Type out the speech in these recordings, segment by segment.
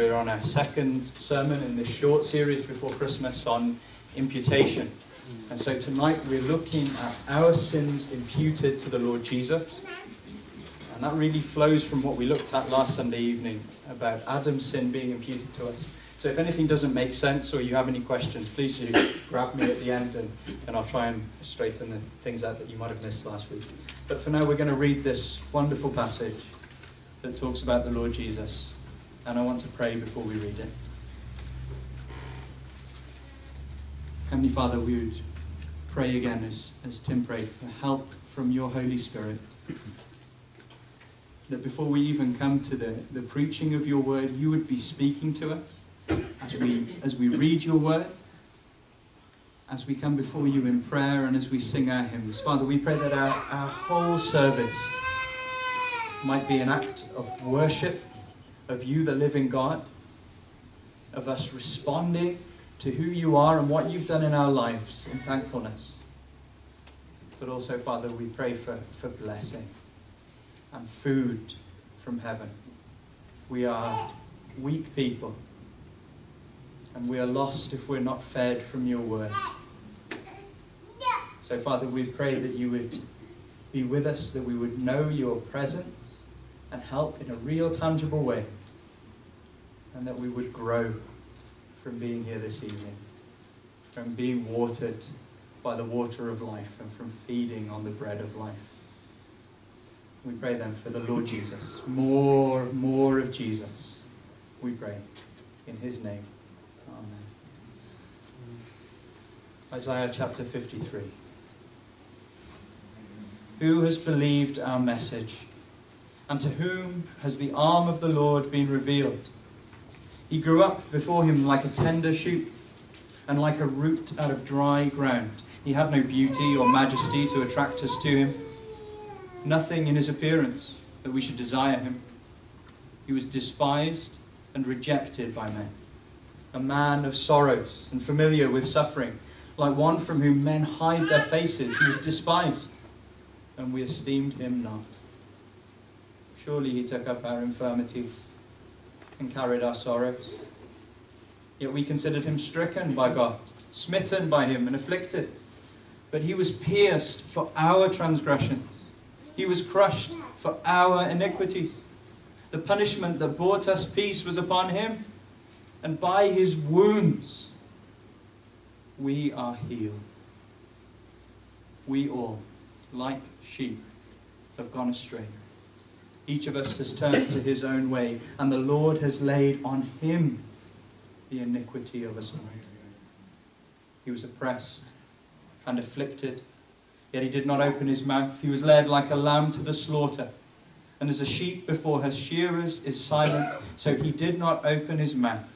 We're on our second sermon in this short series before Christmas on imputation. And so tonight we're looking at our sins imputed to the Lord Jesus. And that really flows from what we looked at last Sunday evening about Adam's sin being imputed to us. So if anything doesn't make sense or you have any questions, please do grab me at the end and, and I'll try and straighten the things out that you might have missed last week. But for now, we're going to read this wonderful passage that talks about the Lord Jesus. And I want to pray before we read it. Heavenly Father, we would pray again as, as Tim prayed for help from your Holy Spirit. That before we even come to the, the preaching of your word, you would be speaking to us as we, as we read your word, as we come before you in prayer, and as we sing our hymns. Father, we pray that our, our whole service might be an act of worship of you, the living God, of us responding to who you are and what you've done in our lives in thankfulness. But also, Father, we pray for, for blessing and food from heaven. We are weak people and we are lost if we're not fed from your word. So, Father, we pray that you would be with us, that we would know your presence and help in a real, tangible way, and that we would grow from being here this evening, from being watered by the water of life, and from feeding on the bread of life. We pray then for the Lord Jesus. More, more of Jesus. We pray in his name. Amen. Isaiah chapter 53. Who has believed our message? And to whom has the arm of the Lord been revealed? He grew up before him like a tender shoot, and like a root out of dry ground. He had no beauty or majesty to attract us to him, nothing in his appearance that we should desire him. He was despised and rejected by men a man of sorrows and familiar with suffering, like one from whom men hide their faces. He was despised, and we esteemed him not. Surely he took up our infirmities and carried our sorrows. Yet we considered him stricken by God, smitten by him, and afflicted. But he was pierced for our transgressions, he was crushed for our iniquities. The punishment that brought us peace was upon him and by his wounds we are healed. We all, like sheep, have gone astray. Each of us has turned to his own way, and the Lord has laid on him the iniquity of us all. He was oppressed and afflicted, yet he did not open his mouth. He was led like a lamb to the slaughter. And as a sheep before her shearers is silent, so he did not open his mouth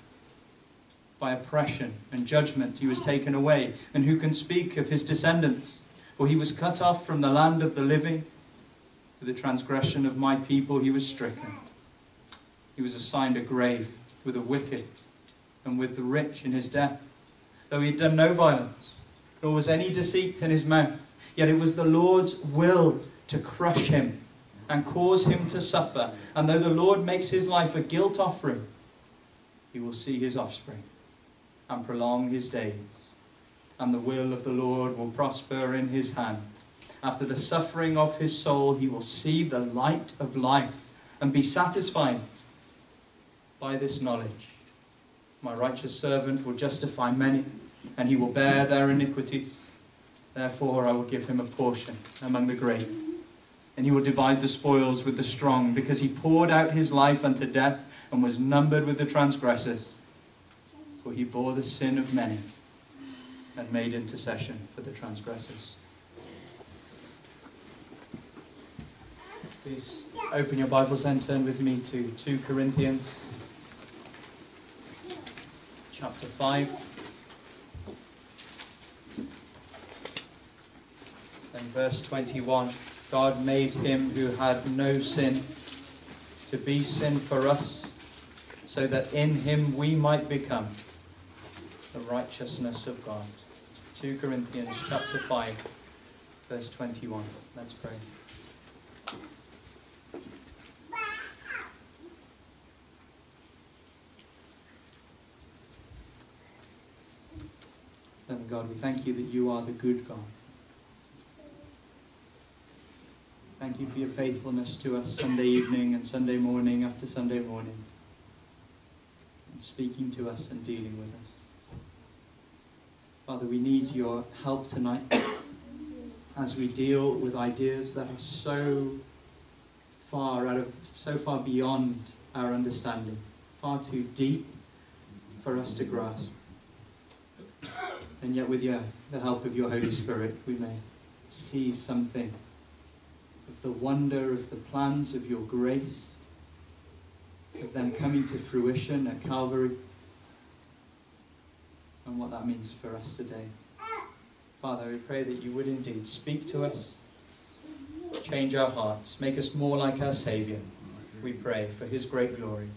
by oppression and judgment he was taken away. And who can speak of his descendants? For he was cut off from the land of the living. For the transgression of my people he was stricken. He was assigned a grave with the wicked and with the rich in his death. Though he had done no violence, nor was any deceit in his mouth, yet it was the Lord's will to crush him and cause him to suffer. And though the Lord makes his life a guilt offering, he will see his offspring and prolong his days. And the will of the Lord will prosper in his hand. After the suffering of his soul, he will see the light of life and be satisfied by this knowledge. My righteous servant will justify many, and he will bear their iniquities. Therefore, I will give him a portion among the great, and he will divide the spoils with the strong, because he poured out his life unto death and was numbered with the transgressors for he bore the sin of many and made intercession for the transgressors. Please open your Bibles and turn with me to 2 Corinthians chapter 5. And verse 21 God made him who had no sin to be sin for us, so that in him we might become the righteousness of God. 2 Corinthians chapter 5, verse 21. Let's pray. God, we thank you that you are the good God. Thank you for your faithfulness to us Sunday evening and Sunday morning after Sunday morning, and speaking to us and dealing with us. Father, we need your help tonight as we deal with ideas that are so far out of, so far beyond our understanding, far too deep for us to grasp. And yet, with your, the help of your Holy Spirit, we may see something of the wonder of the plans of your grace, of them coming to fruition at Calvary, and what that means for us today. Father, we pray that you would indeed speak to us, change our hearts, make us more like our Saviour. We pray for his great glory.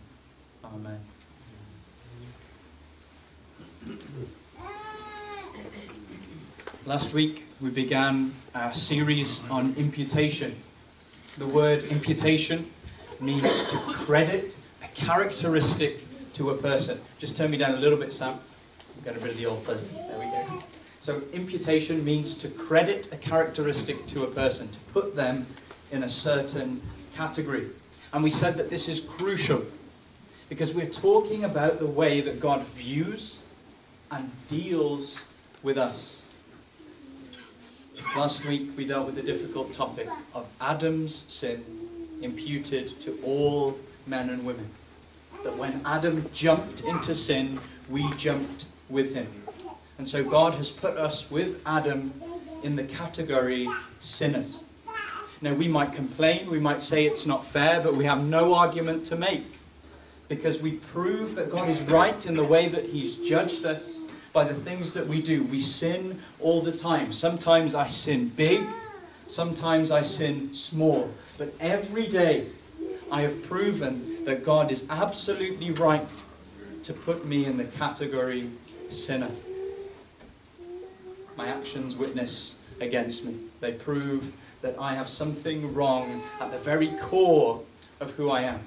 Amen. Last week we began our series on imputation. The word imputation means to credit a characteristic to a person. Just turn me down a little bit, Sam. Get rid of the old fuzzy. There we go. So imputation means to credit a characteristic to a person, to put them in a certain category. And we said that this is crucial because we're talking about the way that God views and deals with us. Last week we dealt with the difficult topic of Adam's sin imputed to all men and women. That when Adam jumped into sin, we jumped with him. And so God has put us with Adam in the category sinners. Now, we might complain, we might say it's not fair, but we have no argument to make because we prove that God is right in the way that He's judged us by the things that we do. We sin all the time. Sometimes I sin big, sometimes I sin small. But every day I have proven that God is absolutely right to put me in the category sinner. My actions witness against me. They prove that I have something wrong at the very core of who I am.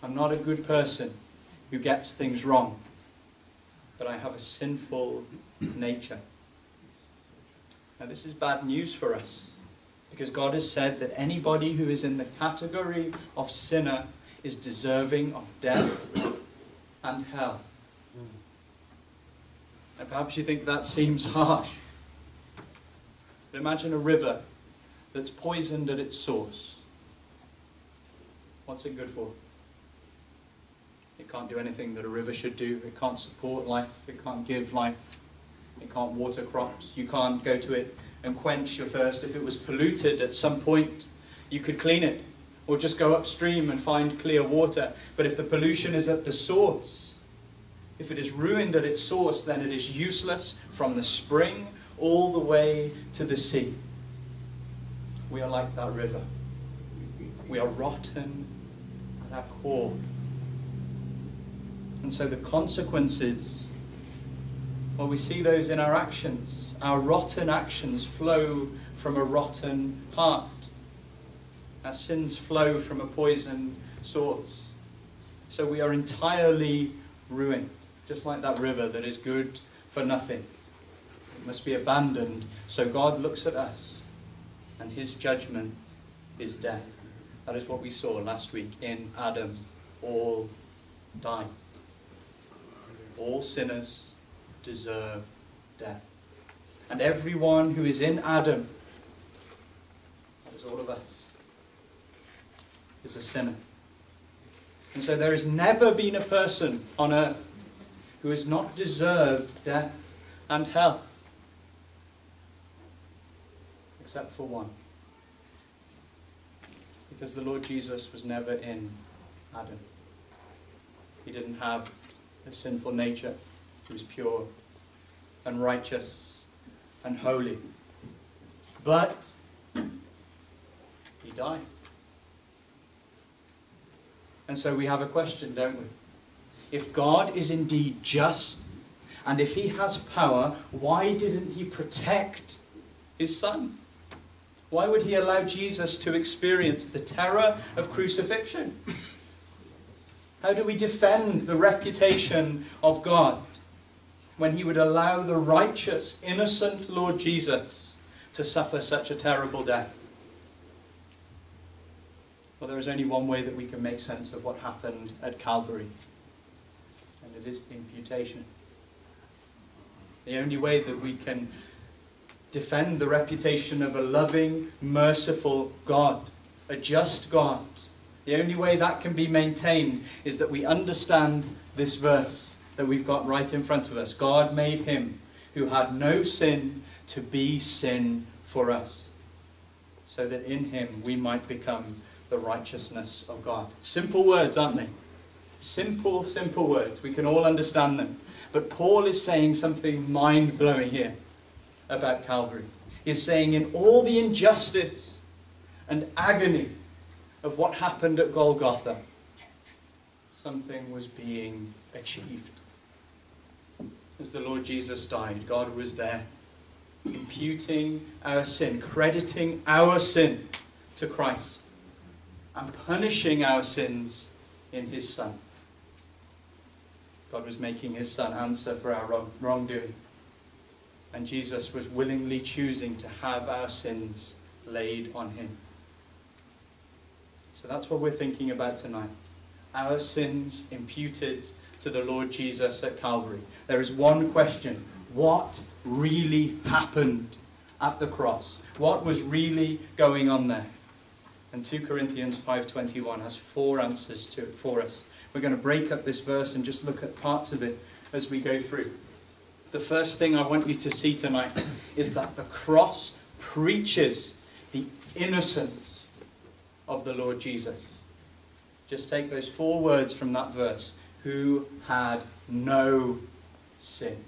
I'm not a good person who gets things wrong, but I have a sinful nature. Now, this is bad news for us because God has said that anybody who is in the category of sinner is deserving of death and hell. And perhaps you think that seems harsh. But imagine a river that's poisoned at its source. What's it good for? It can't do anything that a river should do. It can't support life. It can't give life. It can't water crops. You can't go to it and quench your thirst. If it was polluted at some point, you could clean it or just go upstream and find clear water. But if the pollution is at the source, if it is ruined at its source, then it is useless from the spring all the way to the sea. We are like that river. We are rotten at our core. And so the consequences, well, we see those in our actions. Our rotten actions flow from a rotten heart. Our sins flow from a poisoned source. So we are entirely ruined, just like that river that is good for nothing. It must be abandoned. So God looks at us, and his judgment is death. That is what we saw last week in Adam. All die. All sinners deserve death. And everyone who is in Adam, that is all of us, is a sinner. And so there has never been a person on earth who has not deserved death and hell. Except for one. Because the Lord Jesus was never in Adam. He didn't have a sinful nature. who's pure and righteous and holy. But he died. And so we have a question, don't we? If God is indeed just, and if he has power, why didn't he protect his son? Why would he allow Jesus to experience the terror of crucifixion? How do we defend the reputation of God when he would allow the righteous, innocent Lord Jesus to suffer such a terrible death? Well, there is only one way that we can make sense of what happened at Calvary, and it is imputation. The only way that we can defend the reputation of a loving, merciful God, a just God, the only way that can be maintained is that we understand this verse that we've got right in front of us. God made him who had no sin to be sin for us, so that in him we might become the righteousness of God. Simple words, aren't they? Simple, simple words. We can all understand them. But Paul is saying something mind blowing here about Calvary. He's saying, in all the injustice and agony of what happened at Golgotha, something was being achieved. As the Lord Jesus died, God was there, imputing our sin, crediting our sin to Christ, and punishing our sins in His Son. God was making His Son answer for our wrong, wrongdoing. And Jesus was willingly choosing to have our sins laid on Him. So that's what we're thinking about tonight. Our sins imputed to the Lord Jesus at Calvary. There is one question what really happened at the cross? What was really going on there? And 2 Corinthians 5:21 has four answers to it for us. We're going to break up this verse and just look at parts of it as we go through. The first thing I want you to see tonight is that the cross preaches the innocence of the Lord Jesus. Just take those four words from that verse who had no sin.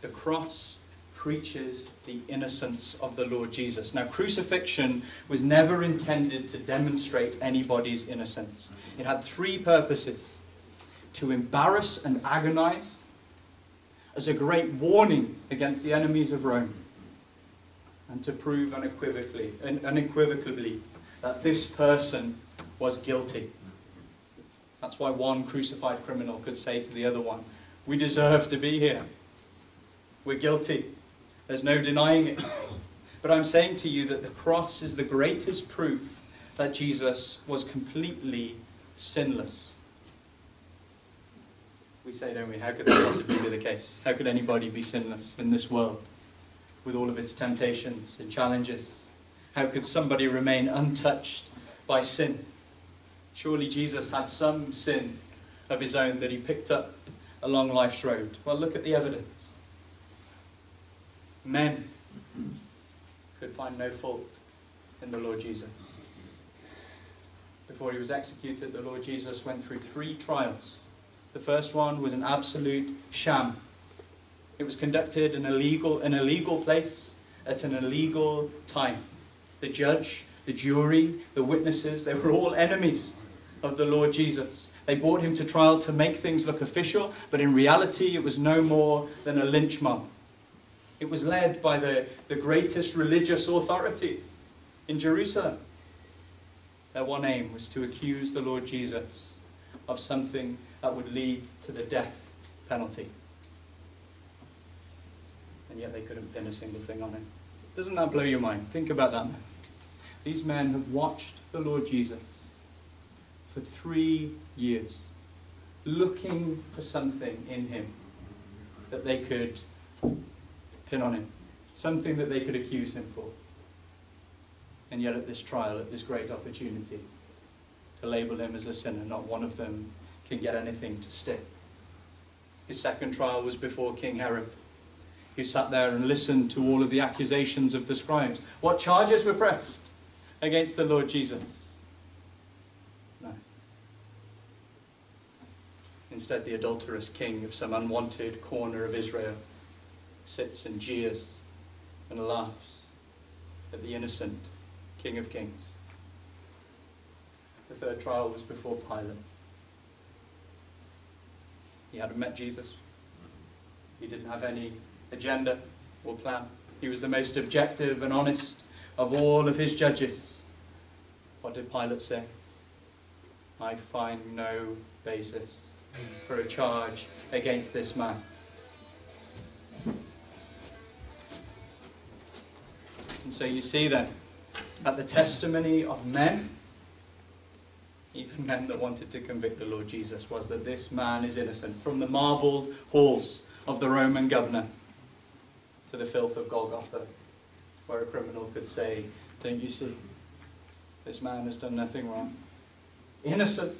The cross preaches the innocence of the Lord Jesus. Now, crucifixion was never intended to demonstrate anybody's innocence. It had three purposes to embarrass and agonize, as a great warning against the enemies of Rome, and to prove unequivocally, unequivocally that this person was guilty. That's why one crucified criminal could say to the other one, We deserve to be here. We're guilty. There's no denying it. But I'm saying to you that the cross is the greatest proof that Jesus was completely sinless. We say, don't we, how could that possibly be the case? How could anybody be sinless in this world with all of its temptations and challenges? How could somebody remain untouched by sin? Surely Jesus had some sin of his own that he picked up along life's road. Well, look at the evidence. Men could find no fault in the Lord Jesus. Before he was executed, the Lord Jesus went through three trials. The first one was an absolute sham. It was conducted in a legal, an illegal place at an illegal time. The judge, the jury, the witnesses, they were all enemies of the Lord Jesus. They brought him to trial to make things look official, but in reality, it was no more than a lynch mob. It was led by the, the greatest religious authority in Jerusalem. Their one aim was to accuse the Lord Jesus of something that would lead to the death penalty. And yet they couldn't pin a single thing on him. Doesn't that blow your mind? Think about that. These men have watched the Lord Jesus for three years, looking for something in him that they could pin on him, something that they could accuse him for. And yet, at this trial, at this great opportunity to label him as a sinner, not one of them can get anything to stick. His second trial was before King Herod. He sat there and listened to all of the accusations of the scribes. What charges were pressed against the Lord Jesus? No. Instead, the adulterous king of some unwanted corner of Israel sits and jeers and laughs at the innocent King of Kings. The third trial was before Pilate. He hadn't met Jesus. He didn't have any agenda or plan. He was the most objective and honest of all of his judges. What did Pilate say? I find no basis for a charge against this man. And so you see then, at the testimony of men, even men that wanted to convict the Lord Jesus, was that this man is innocent. From the marbled halls of the Roman governor to the filth of Golgotha, where a criminal could say, Don't you see? This man has done nothing wrong. Innocent.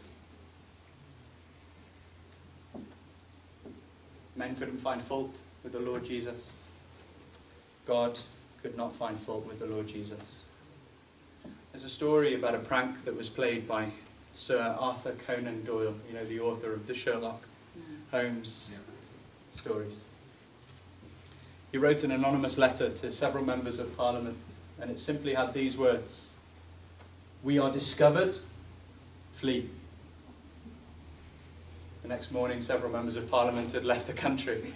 Men couldn't find fault with the Lord Jesus. God could not find fault with the Lord Jesus. There's a story about a prank that was played by Sir Arthur Conan Doyle, you know, the author of the Sherlock mm. Holmes stories. He wrote an anonymous letter to several members of Parliament, and it simply had these words We are discovered, flee. The next morning, several members of Parliament had left the country.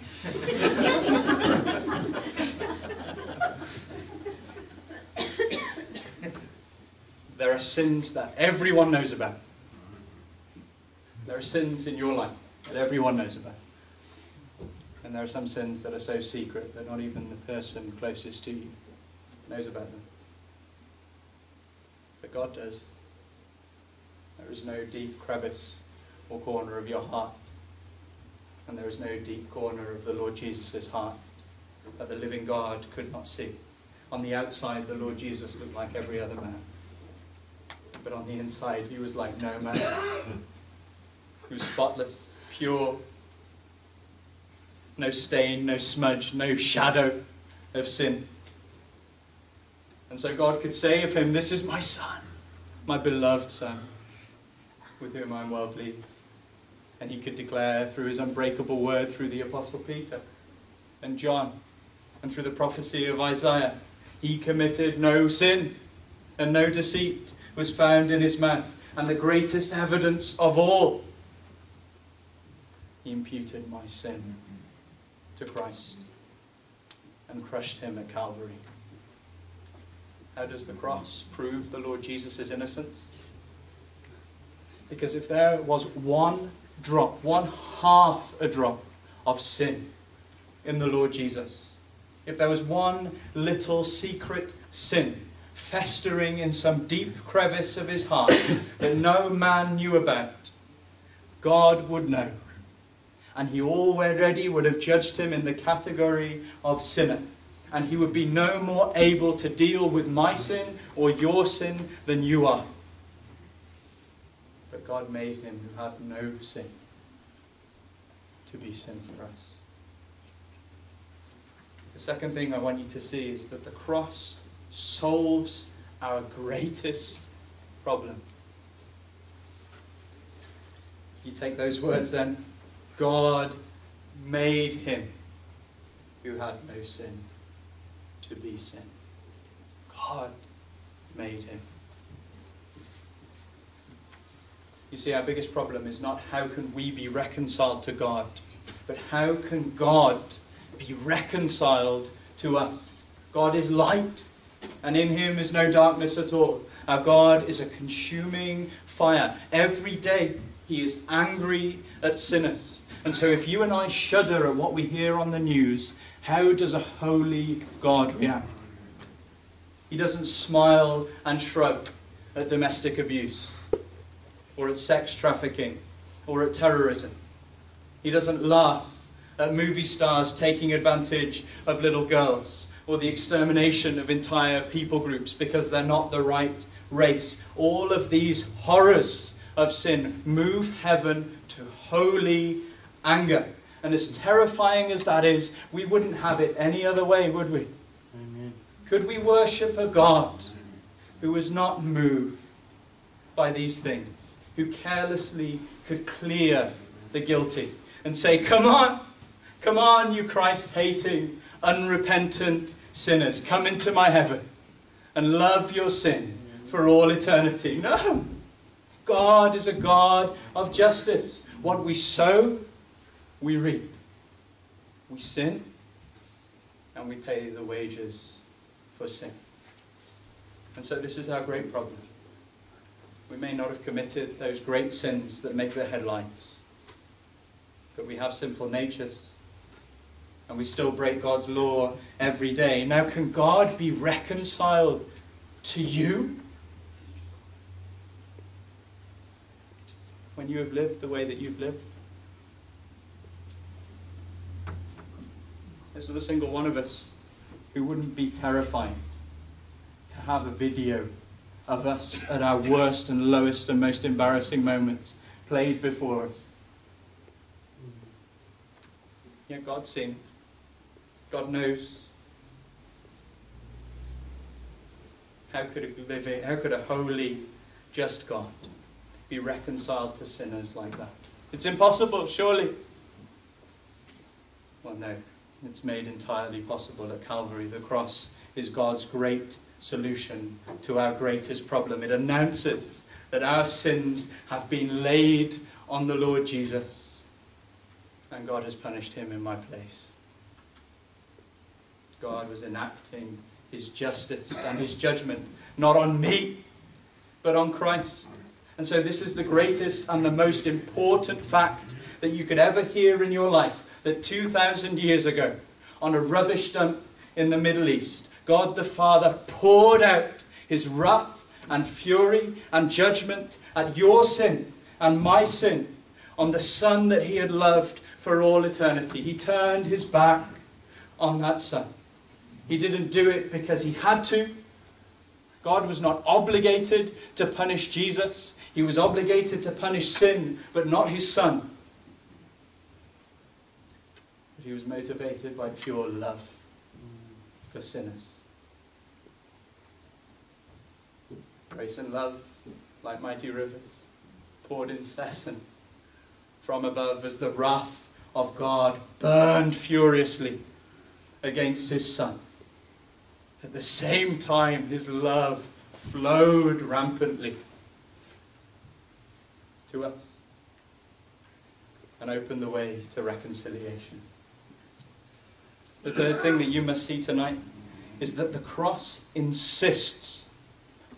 there are sins that everyone knows about. There are sins in your life that everyone knows about. And there are some sins that are so secret that not even the person closest to you knows about them. But God does. There is no deep crevice or corner of your heart. And there is no deep corner of the Lord Jesus' heart that the living God could not see. On the outside, the Lord Jesus looked like every other man. But on the inside, he was like no man. He was spotless, pure, no stain, no smudge, no shadow of sin. And so God could say of him, This is my son, my beloved son, with whom I'm well pleased. And he could declare through his unbreakable word, through the Apostle Peter and John, and through the prophecy of Isaiah, he committed no sin, and no deceit was found in his mouth. And the greatest evidence of all, he imputed my sin to Christ and crushed him at Calvary. How does the cross prove the Lord Jesus' innocence? Because if there was one drop, one half a drop of sin in the Lord Jesus, if there was one little secret sin festering in some deep crevice of his heart that no man knew about, God would know. And he already would have judged him in the category of sinner. And he would be no more able to deal with my sin or your sin than you are. But God made him who had no sin to be sin for us. The second thing I want you to see is that the cross solves our greatest problem. You take those words then, God made him who had no sin to be sin. God made him. You see, our biggest problem is not how can we be reconciled to God, but how can God be reconciled to us? God is light, and in him is no darkness at all. Our God is a consuming fire. Every day he is angry at sinners. And so if you and I shudder at what we hear on the news, how does a holy God react? He doesn't smile and shrug at domestic abuse or at sex trafficking or at terrorism. He doesn't laugh at movie stars taking advantage of little girls or the extermination of entire people groups because they're not the right race. All of these horrors of sin move heaven to holy anger. And as terrifying as that is, we wouldn't have it any other way, would we? Amen. Could we worship a God who was not moved by these things? who carelessly could clear the guilty and say, Come on, come on, you Christ hating, unrepentant sinners, come into my heaven and love your sin for all eternity. No. God is a God of justice. What we sow, we reap. We sin, and we pay the wages for sin. And so this is our great problem. We may not have committed those great sins that make the headlines, but we have sinful natures. And we still break God's law every day. Now, can God be reconciled to you? When you have lived the way that you've lived? There's not a single one of us who wouldn't be terrified to have a video of us at our worst and lowest and most embarrassing moments played before us. Yet God's seen. God knows. How could a living, how could a holy, just God be reconciled to sinners like that? It's impossible, surely. Well, no. It's made entirely possible at Calvary. The cross is God's great solution to our greatest problem. It announces that our sins have been laid on the Lord Jesus, and God has punished him in my place. God was enacting his justice and his judgment, not on me, but on Christ. And so, this is the greatest and the most important fact that you could ever hear in your life that 2,000 years ago, on a rubbish dump in the Middle East, God the Father poured out his wrath and fury and judgment at your sin and my sin on the Son that he had loved for all eternity. He turned his back on that Son. He didn't do it because he had to. God was not obligated to punish Jesus. He was obligated to punish sin, but not his Son. He was motivated by pure love for sinners. Grace and love, like mighty rivers, poured incessant from above as the wrath of God burned furiously against his Son. At the same time, his love flowed rampantly to us and opened the way to reconciliation. The third thing that you must see tonight is that the cross insists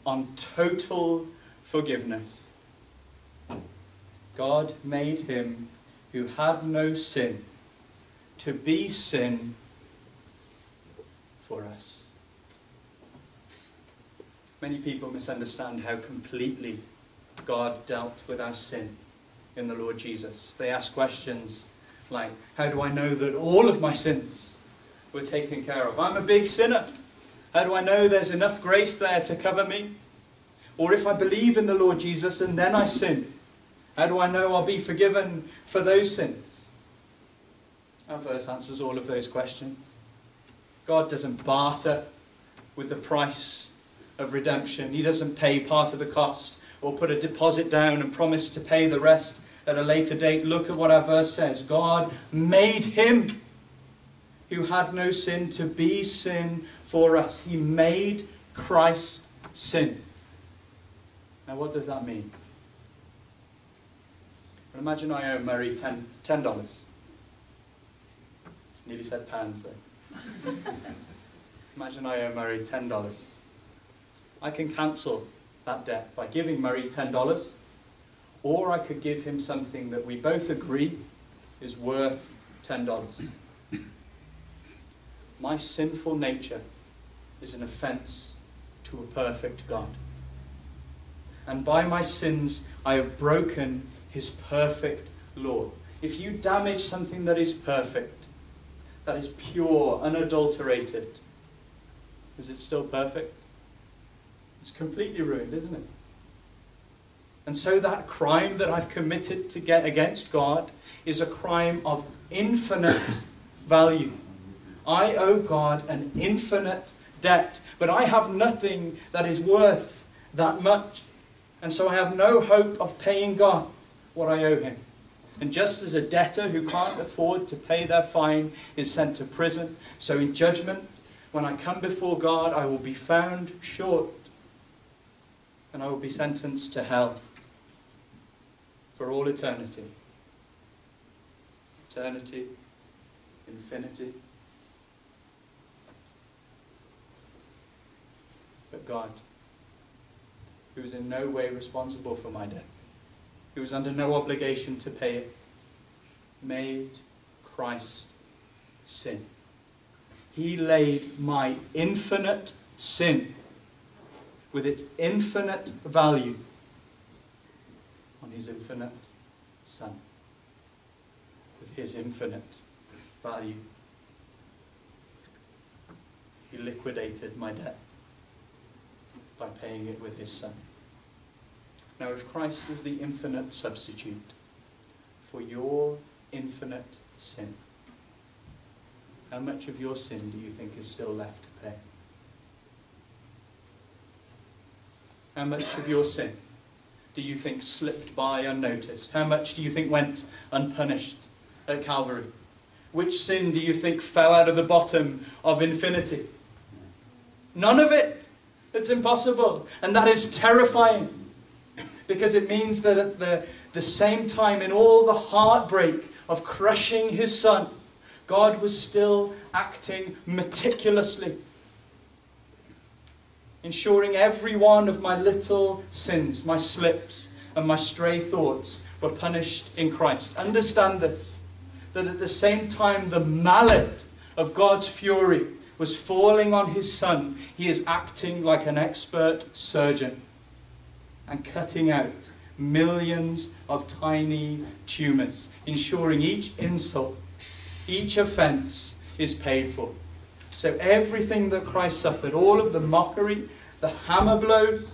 on total forgiveness. God made him who had no sin to be sin for us. Many people misunderstand how completely God dealt with our sin in the Lord Jesus. They ask questions like, How do I know that all of my sins were taken care of. I'm a big sinner. How do I know there's enough grace there to cover me? Or if I believe in the Lord Jesus and then I sin, how do I know I'll be forgiven for those sins? Our verse answers all of those questions. God doesn't barter with the price of redemption. He doesn't pay part of the cost or put a deposit down and promise to pay the rest at a later date. Look at what our verse says. God made him who had no sin to be sin for us. He made Christ sin. Now, what does that mean? Well, imagine I owe Murray $10. $10. Nearly said pounds there. imagine I owe Murray $10. I can cancel that debt by giving Murray $10, or I could give him something that we both agree is worth $10. My sinful nature is an offense to a perfect God. And by my sins, I have broken his perfect law. If you damage something that is perfect, that is pure, unadulterated, is it still perfect? It's completely ruined, isn't it? And so that crime that I've committed to get against God is a crime of infinite value. I owe God an infinite debt, but I have nothing that is worth that much. And so I have no hope of paying God what I owe him. And just as a debtor who can't afford to pay their fine is sent to prison, so in judgment, when I come before God, I will be found short and I will be sentenced to hell for all eternity. Eternity, infinity. God, who was in no way responsible for my debt, who was under no obligation to pay it, made Christ sin. He laid my infinite sin with its infinite value on his infinite Son, with his infinite value. He liquidated my debt by paying it with his Son. Now, if Christ is the infinite substitute for your infinite sin, how much of your sin do you think is still left to pay? How much of your sin do you think slipped by unnoticed? How much do you think went unpunished at Calvary? Which sin do you think fell out of the bottom of infinity? None of it. It's impossible. And that is terrifying. Because it means that at the, the same time, in all the heartbreak of crushing his son, God was still acting meticulously, ensuring every one of my little sins, my slips, and my stray thoughts were punished in Christ. Understand this that at the same time, the mallet of God's fury was falling on his son, he is acting like an expert surgeon and cutting out millions of tiny tumors, ensuring each insult each offense is paid for. So everything that Christ suffered, all of the mockery, the hammer blows,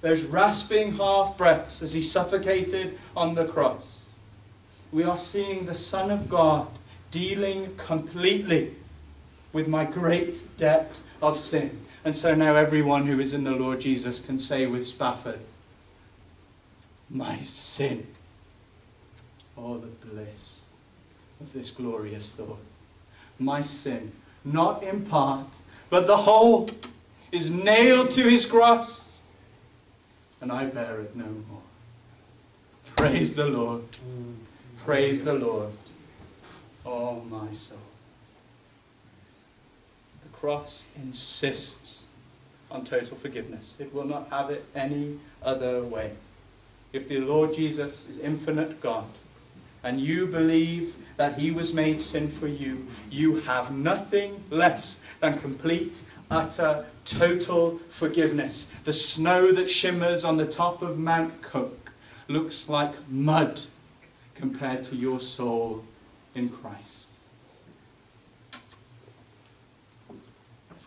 those rasping half breaths as he suffocated on the cross, we are seeing the Son of God dealing completely with my great debt of sin. And so now everyone who is in the Lord Jesus can say with Spafford, My sin. Oh, the bliss of this glorious thought. My sin, not in part, but the whole, is nailed to his cross, and I bear it no more. Praise the Lord. Praise the Lord. Oh, my soul. Cross insists on total forgiveness. It will not have it any other way. If the Lord Jesus is infinite God, and you believe that he was made sin for you, you have nothing less than complete, utter, total forgiveness. The snow that shimmers on the top of Mount Cook looks like mud compared to your soul in Christ.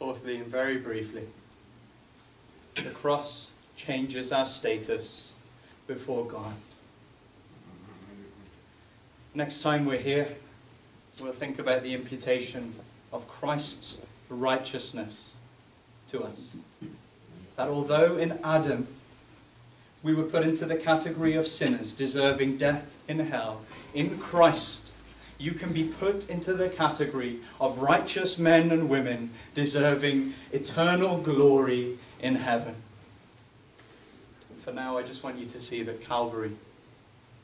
Fourthly, and very briefly, the cross changes our status before God. Next time we're here, we'll think about the imputation of Christ's righteousness to us. That although in Adam we were put into the category of sinners deserving death in hell, in Christ you can be put into the category of righteous men and women deserving eternal glory in heaven. For now, I just want you to see that Calvary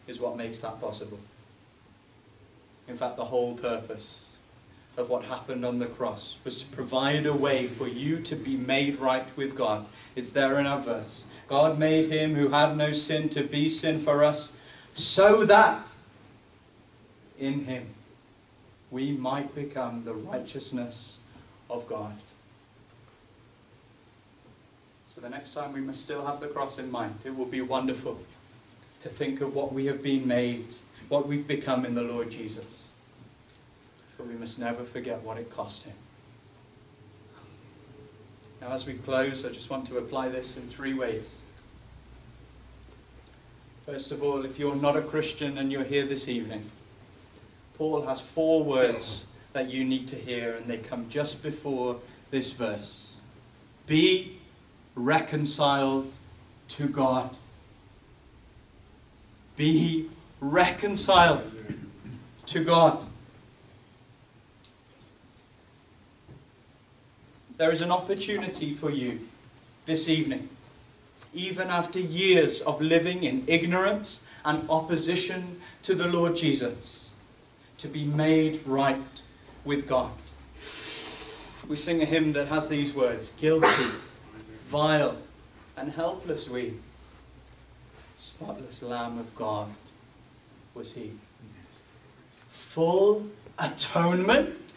is what makes that possible. In fact, the whole purpose of what happened on the cross was to provide a way for you to be made right with God. It's there in our verse. God made him who had no sin to be sin for us, so that in him we might become the righteousness of God. So the next time we must still have the cross in mind. It will be wonderful to think of what we have been made, what we've become in the Lord Jesus but we must never forget what it cost him. Now, as we close, I just want to apply this in three ways. First of all, if you're not a Christian and you're here this evening, Paul has four words that you need to hear, and they come just before this verse. Be reconciled to God. Be reconciled to God. there is an opportunity for you this evening, even after years of living in ignorance and opposition to the Lord Jesus, to be made right with God. We sing a hymn that has these words guilty, vile, and helpless we. Spotless Lamb of God was he. Full atonement,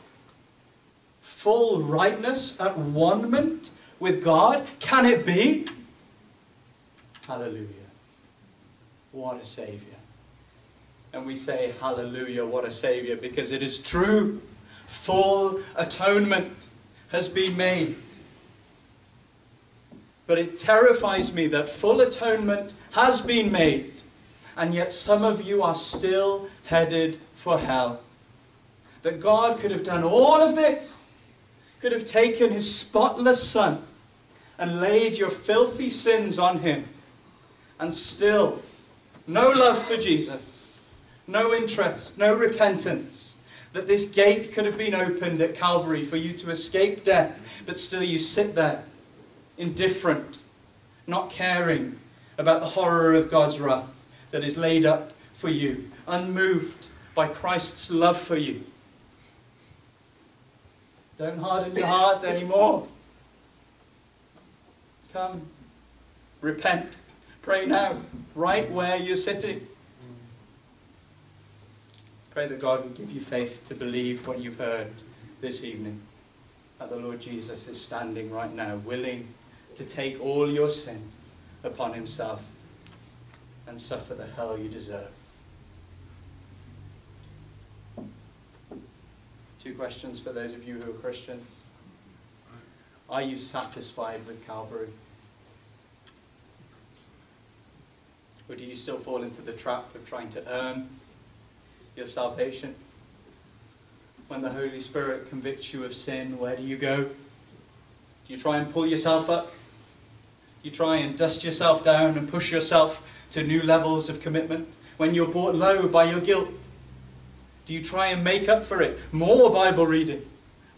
full rightness at one with God. Can it be? Hallelujah. What a Savior. And we say, Hallelujah, what a Savior, because it is true. Full atonement has been made. But it terrifies me that full atonement has been made, and yet some of you are still headed for hell. That God could have done all of this, could have taken his spotless Son and laid your filthy sins on him, and still no love for Jesus, no interest, no repentance. That this gate could have been opened at Calvary for you to escape death, but still you sit there indifferent, not caring about the horror of God's wrath that is laid up for you, unmoved by Christ's love for you. Don't harden your heart anymore. Come, repent, pray now, right where you're sitting. Pray that God will give you faith to believe what you've heard this evening. That the Lord Jesus is standing right now, willing to take all your sin upon himself and suffer the hell you deserve. Two questions for those of you who are Christians. Are you satisfied with Calvary? Or do you still fall into the trap of trying to earn your salvation? When the Holy Spirit convicts you of sin, where do you go? Do you try and pull yourself up? You try and dust yourself down and push yourself to new levels of commitment when you're brought low by your guilt? Do you try and make up for it? More Bible reading,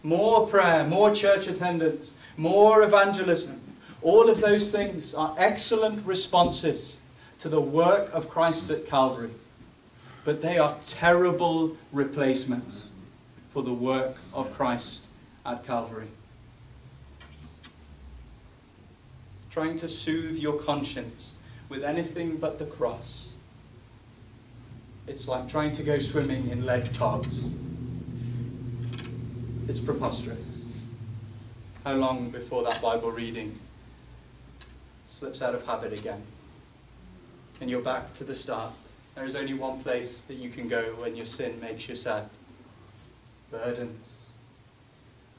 more prayer, more church attendance, more evangelism. All of those things are excellent responses to the work of Christ at Calvary. But they are terrible replacements for the work of Christ at Calvary. trying to soothe your conscience with anything but the cross. It's like trying to go swimming in lead togs. It's preposterous. How long before that Bible reading slips out of habit again? And you're back to the start. There is only one place that you can go when your sin makes you sad. Burdens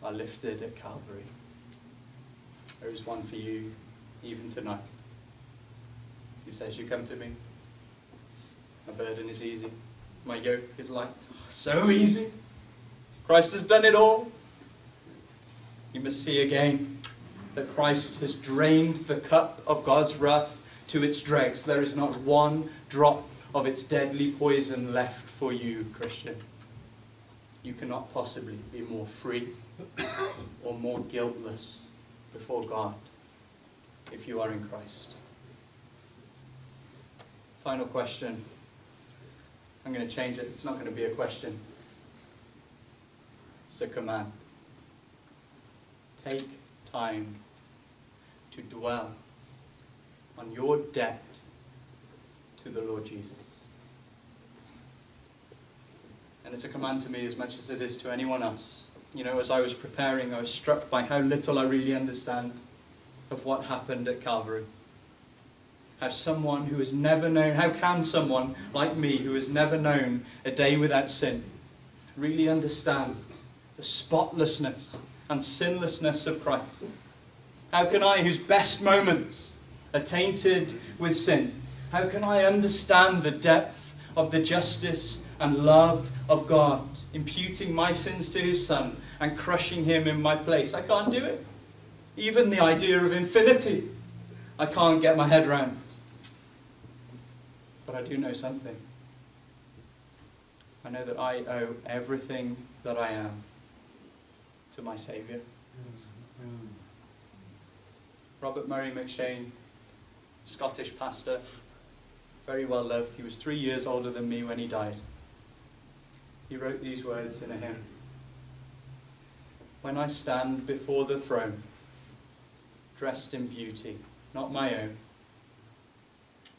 are lifted at Calvary. There is one for you even tonight. He says, You come to me. My burden is easy. My yoke is light. Oh, so easy. Christ has done it all. You must see again that Christ has drained the cup of God's wrath to its dregs. There is not one drop of its deadly poison left for you, Christian. You cannot possibly be more free or more guiltless before God if you are in Christ. Final question. I'm going to change it. It's not going to be a question. It's a command. Take time to dwell on your debt to the Lord Jesus. And it's a command to me as much as it is to anyone else. You know, as I was preparing, I was struck by how little I really understand of what happened at Calvary. How someone who has never known, how can someone like me who has never known a day without sin really understand the spotlessness and sinlessness of Christ? How can I, whose best moments are tainted with sin, how can I understand the depth of the justice and love of God, imputing my sins to his Son and crushing him in my place? I can't do it. Even the idea of infinity, I can't get my head around. But I do know something. I know that I owe everything that I am to my Saviour. Robert Murray M'Cheyne, Scottish pastor, very well loved. He was three years older than me when he died. He wrote these words in a hymn When I stand before the throne, dressed in beauty not my own.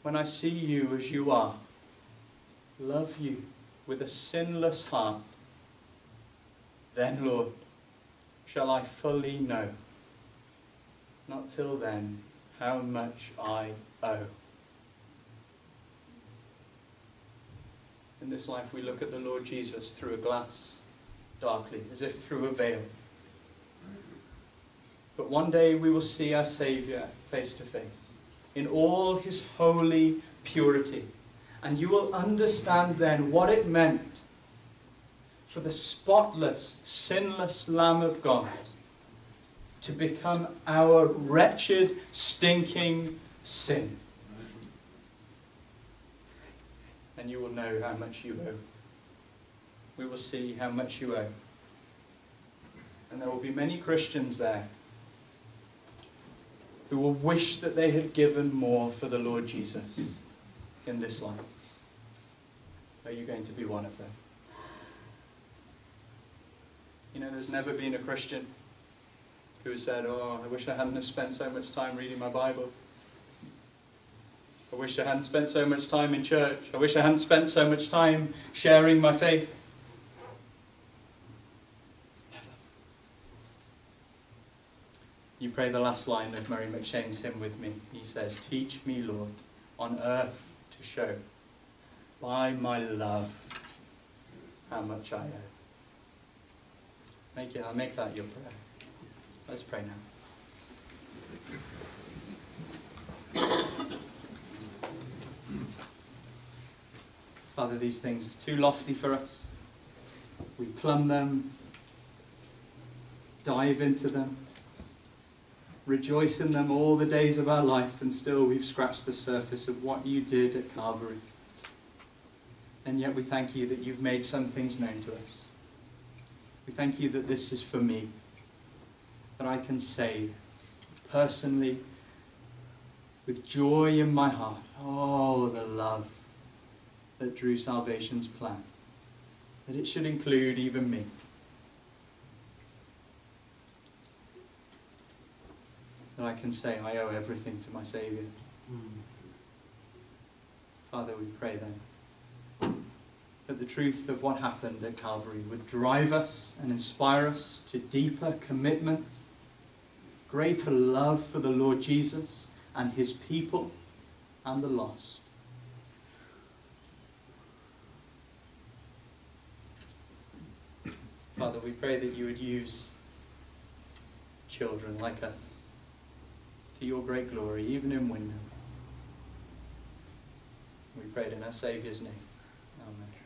When I see you as you are, love you with a sinless heart, then, Lord, shall I fully know, not till then, how much I owe. In this life, we look at the Lord Jesus through a glass, darkly, as if through a veil. But one day we will see our Saviour face to face in all his holy purity. And you will understand then what it meant for the spotless, sinless Lamb of God to become our wretched, stinking sin. And you will know how much you owe. We will see how much you owe. And there will be many Christians there who will wish that they had given more for the Lord Jesus in this life. Are you going to be one of them? You know, there's never been a Christian who said, Oh, I wish I hadn't spent so much time reading my Bible. I wish I hadn't spent so much time in church. I wish I hadn't spent so much time sharing my faith. Never. You pray the last line of Murray M'Cheyne's hymn with me. He says, Teach me, Lord, on earth to show by my love how much I owe. Make it, I'll make that your prayer. Let's pray now. Father, these things are too lofty for us. We plumb them, dive into them, rejoice in them all the days of our life, and still we've scratched the surface of what you did at Calvary. And yet we thank you that you've made some things known to us. We thank you that this is for me that I can say personally, with joy in my heart, oh, the love that drew salvation's plan, that it should include even me. That I can say I owe everything to my Saviour. Mm. Father, we pray then that the truth of what happened at Calvary would drive us and inspire us to deeper commitment greater love for the Lord Jesus and his people and the lost. Father, we pray that you would use children like us to your great glory, even in Wyndham. We pray it in our Saviour's name. Amen.